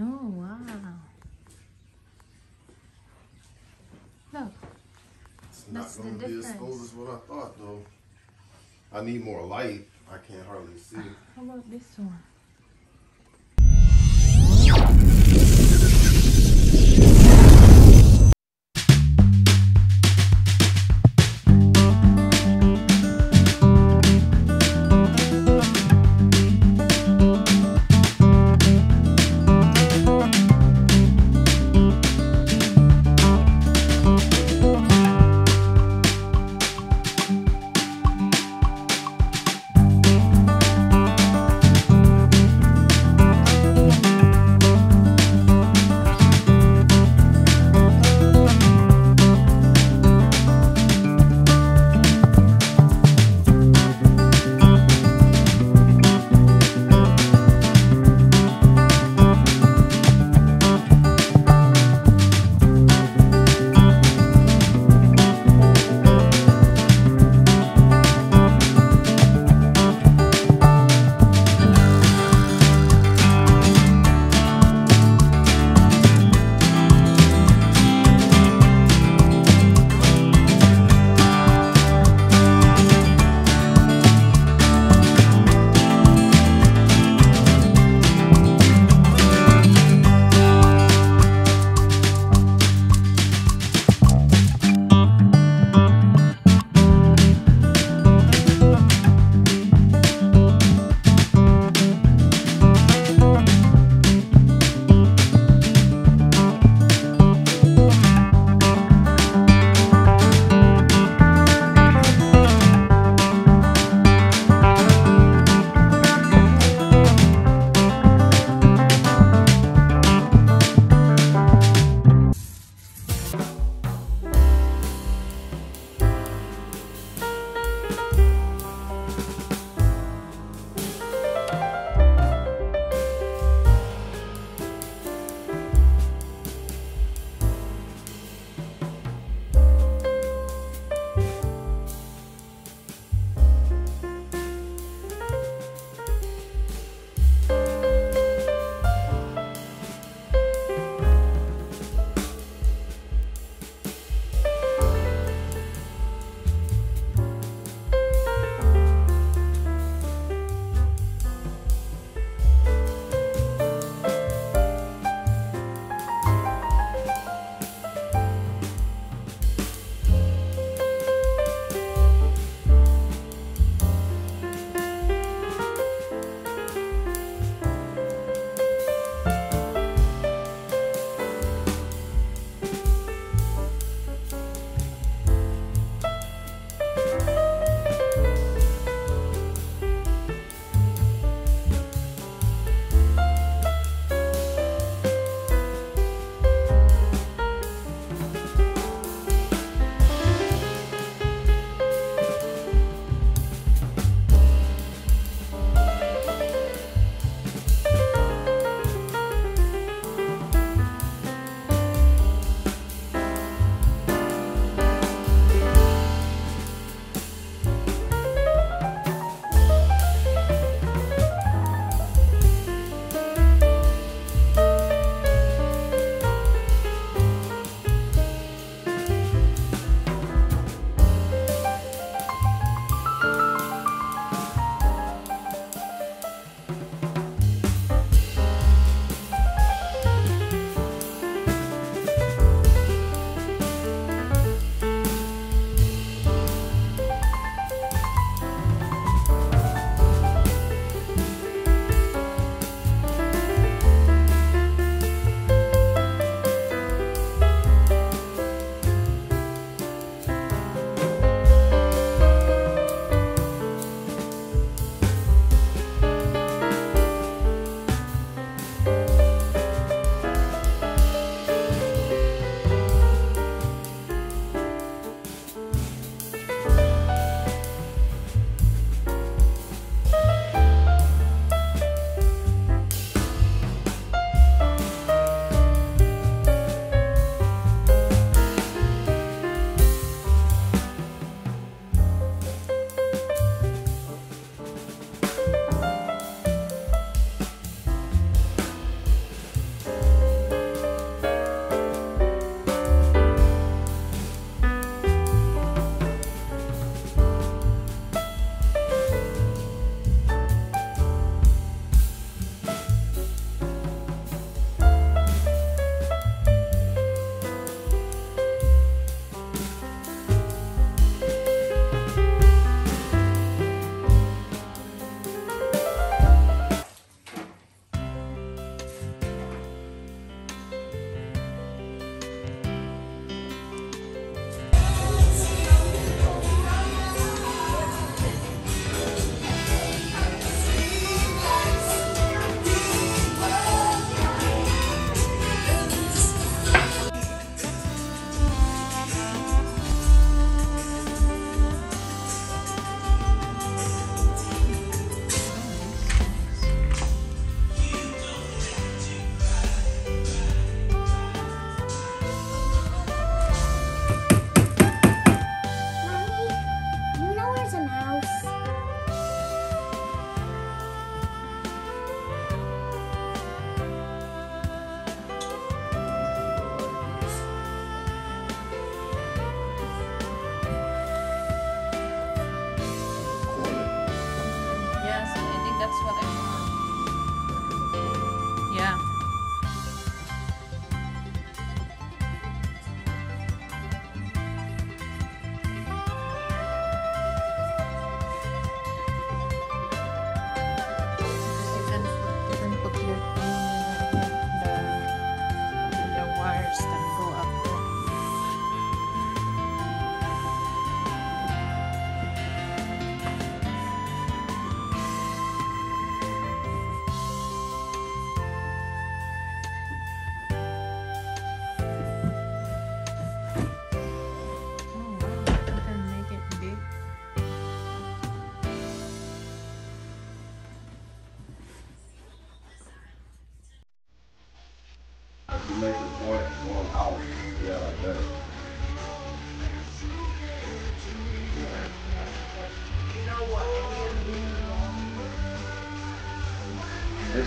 Oh wow. Look. It's not That's the gonna be as cold as what I thought though. I need more light. I can't hardly see. How about this one?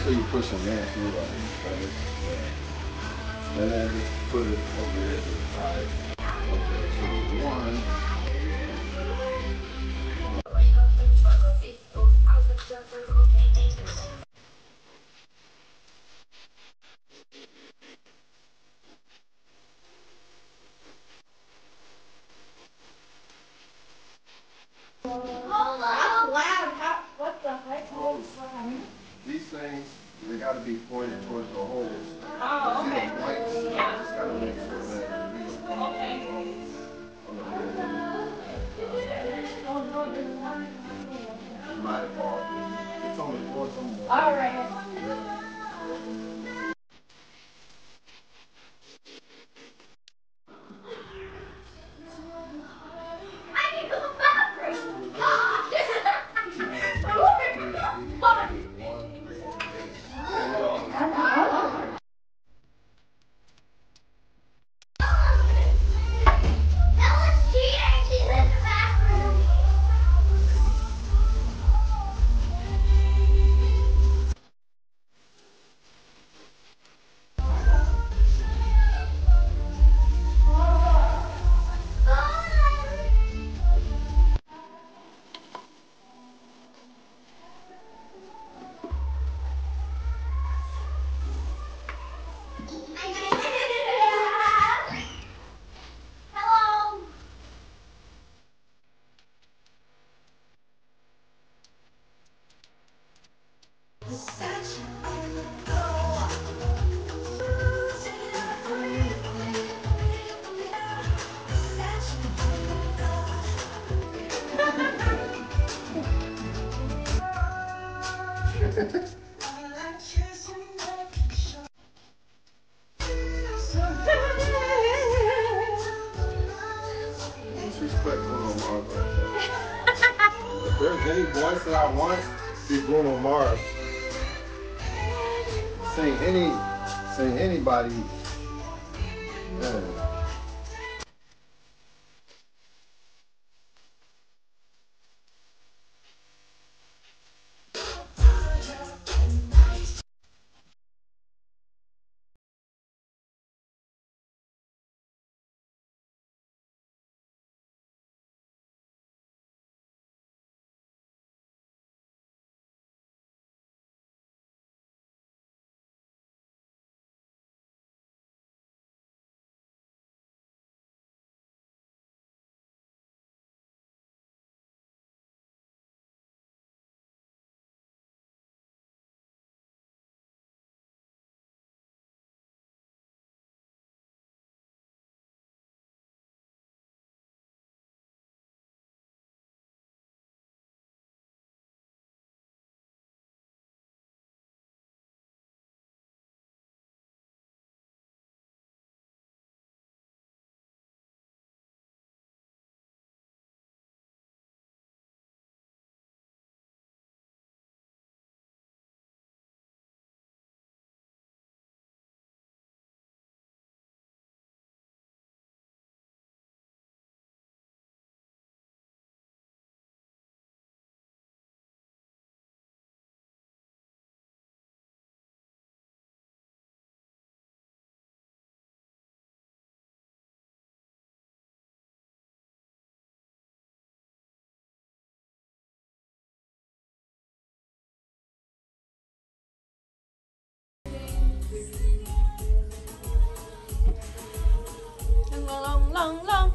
sure you put some on these. Yeah. And then just put it over here to the side. Okay, so one. All right. any voice that I want be Bruno Mars. Sing any, sing anybody. Yeah. 浪浪